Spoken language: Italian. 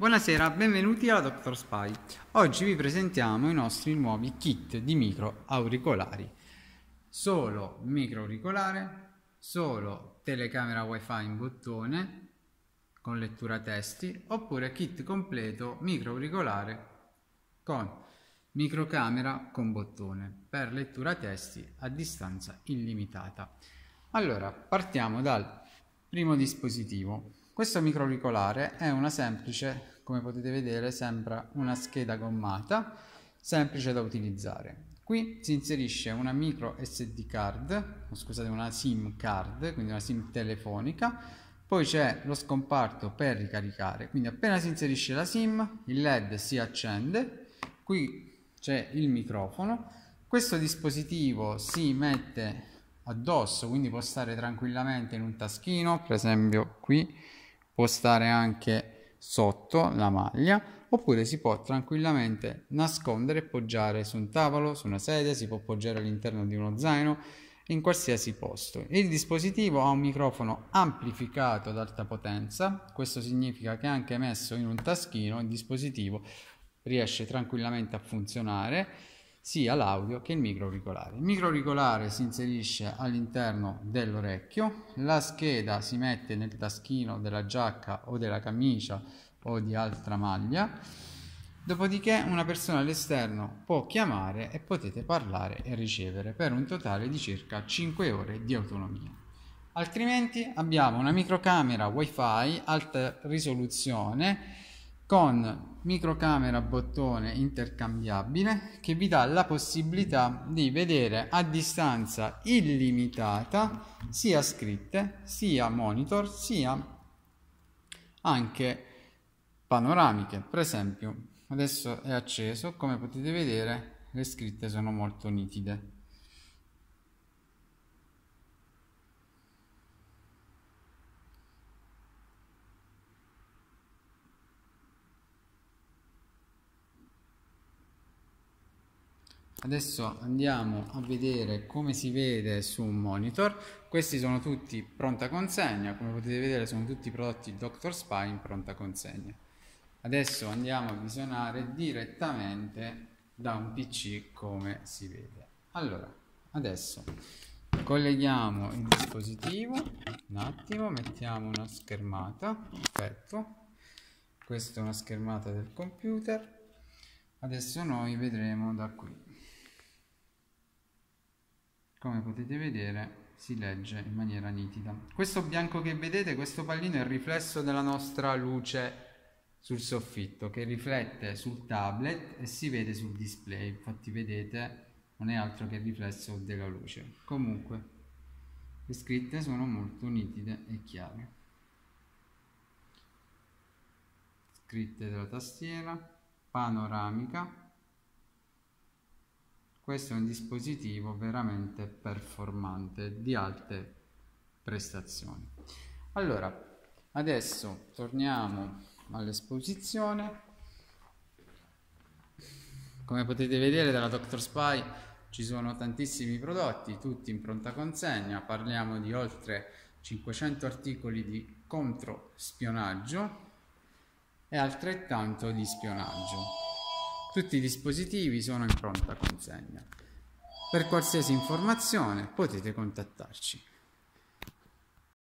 Buonasera, benvenuti alla Dr. Spy. Oggi vi presentiamo i nostri nuovi kit di micro auricolari. Solo micro auricolare, solo telecamera wifi in bottone con lettura testi oppure kit completo micro auricolare con microcamera con bottone per lettura testi a distanza illimitata. Allora, partiamo dal primo dispositivo. Questo micro auricolare è una semplice come potete vedere sembra una scheda gommata semplice da utilizzare. Qui si inserisce una micro sd card scusate una sim card quindi una sim telefonica. Poi c'è lo scomparto per ricaricare. Quindi appena si inserisce la sim il led si accende. Qui c'è il microfono. Questo dispositivo si mette addosso quindi può stare tranquillamente in un taschino per esempio qui può stare anche sotto la maglia oppure si può tranquillamente nascondere e poggiare su un tavolo, su una sedia, si può poggiare all'interno di uno zaino in qualsiasi posto. Il dispositivo ha un microfono amplificato ad alta potenza, questo significa che anche messo in un taschino il dispositivo riesce tranquillamente a funzionare sia l'audio che il micro auricolare. Il micro auricolare si inserisce all'interno dell'orecchio, la scheda si mette nel taschino della giacca o della camicia o di altra maglia, dopodiché una persona all'esterno può chiamare e potete parlare e ricevere per un totale di circa 5 ore di autonomia. Altrimenti abbiamo una microcamera wifi alta risoluzione con microcamera bottone intercambiabile che vi dà la possibilità di vedere a distanza illimitata sia scritte sia monitor sia anche panoramiche. Per esempio adesso è acceso come potete vedere le scritte sono molto nitide Adesso andiamo a vedere come si vede su un monitor. Questi sono tutti pronta consegna, come potete vedere sono tutti prodotti Dr. Spy in pronta consegna. Adesso andiamo a visionare direttamente da un PC come si vede. Allora, adesso colleghiamo il dispositivo, un attimo, mettiamo una schermata, perfetto. Questa è una schermata del computer. Adesso noi vedremo da qui come potete vedere si legge in maniera nitida. Questo bianco che vedete questo pallino è il riflesso della nostra luce sul soffitto che riflette sul tablet e si vede sul display. Infatti vedete non è altro che il riflesso della luce. Comunque le scritte sono molto nitide e chiare. Scritte della tastiera panoramica questo è un dispositivo veramente performante di alte prestazioni. Allora adesso torniamo all'esposizione. Come potete vedere dalla Dr. Spy ci sono tantissimi prodotti tutti in pronta consegna. Parliamo di oltre 500 articoli di controspionaggio e altrettanto di spionaggio tutti i dispositivi sono in pronta consegna. Per qualsiasi informazione potete contattarci.